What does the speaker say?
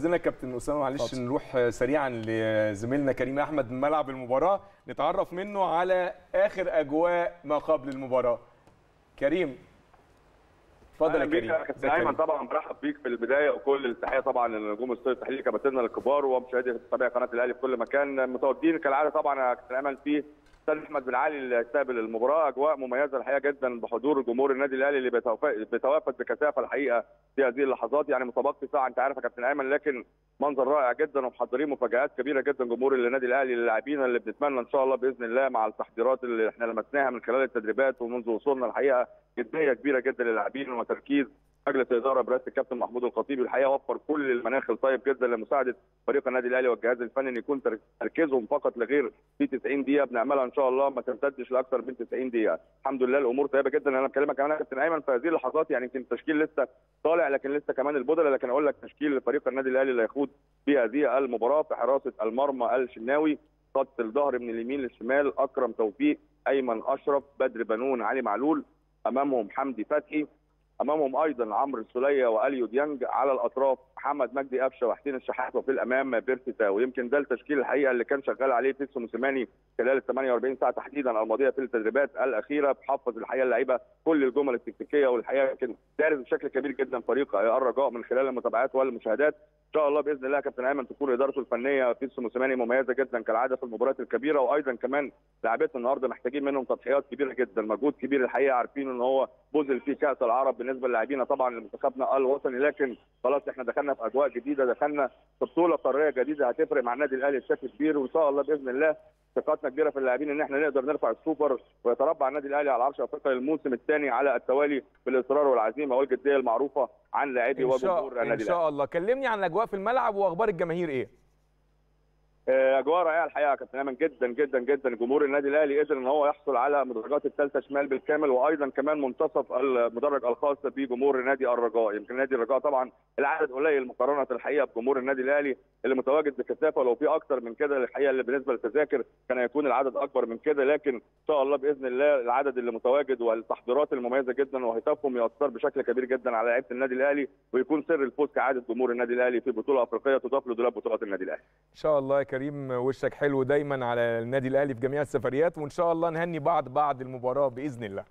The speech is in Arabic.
عايزين كابتن أسامة معلش. نروح سريعا لزميلنا كريم أحمد من ملعب المباراة. نتعرف منه على آخر أجواء ما قبل المباراة. كريم. اتفضل يا كريم. يا كابتن ازيك يا ايمن كريم؟ طبعا برحب بيك في البداية وكل التحية طبعا للنجوم الصيد التحليلي كباتننا الكبار ومشاهدي طبيعي قناة الأهلي في كل مكان. متواجدين كالعادة طبعا يا كابتن ايمن في أستاذ أحمد بن علي اللي استقبل المباراه أجواء مميزة الحقيقة جدا بحضور جمهور النادي الأهلي اللي بيتوافد بكثافة الحقيقة في هذه اللحظات. يعني متبقي ساعة أنت عارف يا كابتن أيمن لكن منظر رائع جدا ومحضرين مفاجآت كبيرة جدا جمهور النادي الأهلي للاعبين اللي بنتمنى إن شاء الله بإذن الله مع التحضيرات اللي إحنا لمسناها من خلال التدريبات ومنذ وصولنا الحقيقة جدية كبيرة جدا للاعبين وتركيز مجلس الإدارة برئاسة الكابتن محمود الخطيب الحقيقة وفر كل المناخ الطيب جدا لمساعدة فريق النادي الأهلي والجهاز الفني إن يكون تر- تركيزهم فقط لغير في 90 دقيقة بنعملها إن شاء الله ما تمتدش لأكثر من 90 دقيقة. الحمد لله الأمور طيبة جدا. أنا بكلمك كمان كابتن أيمن في هذه اللحظات يعني يمكن التشكيل لسه طالع لكن لسه كمان البدلاء لكن أقول لك تشكيل فريق النادي الأهلي اللي هيخوض في هذه المباراة في حراسة المرمى الشناوي خط الظهر من اليمين للشمال أكرم توفيق أيمن أشرف بدر بنون علي معلول أمامهم حمدي فتحي أمامهم أيضا عمرو السوليه وأليو ديانج على الأطراف محمد مجدي قفشة وحسين الشحات وفي الأمام بيرسي تاو يمكن ده التشكيل الحقيقة اللي كان شغال عليه بيتسو موسيماني خلال ال 48 ساعة تحديدا الماضية في التدريبات الأخيرة بحفظ الحقيقة اللعيبة كل الجمل التكتيكية والحقيقة يمكن دارس بشكل كبير جدا فريق الرجاء من خلال المتابعات والمشاهدات. إن شاء الله بإذن الله كابتن ايمن تكون إدارته الفنية بيتسو موسيماني مميزة جدا كالعادة في المباريات الكبيرة. وأيضا كمان لاعبتنا النهارده محتاجين منهم تضحيات كبيرة جدا مجهود كبير الحقيقة عارفين إن هو بذل في كأس العرب. بالنسبة للاعبينا طبعا لمنتخبنا الوطني لكن خلاص إحنا دخلنا في أجواء جديدة دخلنا في بطولة قارية جديدة هتفرق مع النادي الأهلي بشكل كبير وإن شاء الله بإذن الله ثقتنا كبيرة في اللاعبين إن إحنا نقدر نرفع السوبر ويتربع النادي الأهلي على عرش أفريقيا للموسم الثاني على التوالي بالإصرار والعزيمة والجدية المعروفة عن لاعبي إن وجمهور النادي الاهلي شاء الله. كلمني عن الأجواء في الملعب وأخبار الجماهير إيه؟ اجواء رائعة الحقيقة كابتن ايمن جدا جدا جدا. جمهور النادي الأهلي قدر إن هو يحصل على مدرجات الثالثة شمال بالكامل وأيضا كمان منتصف المدرج الخاص بجمهور نادي الرجاء. يمكن نادي الرجاء طبعا العدد قليل مقارنة الحقيقة بجمهور النادي الأهلي اللي متواجد بكثافة لو في أكثر من كده الحقيقة اللي بالنسبة للتذاكر كان يكون العدد أكبر من كده. لكن إن شاء الله بإذن الله العدد اللي متواجد والتحضيرات المميزة جدا وهتافهم ياثر بشكل كبير جدا على لعيبة النادي الأهلي ويكون سر الفوز كعادة جمهور النادي الأهلي في بطولة أفريقية تضاف لدولاب بطولات النادي الأهلي. إن شاء الله يا كريم وشك حلو دايما على النادي الأهلي في جميع السفريات وإن شاء الله نهني بعض بعد المباراة بإذن الله.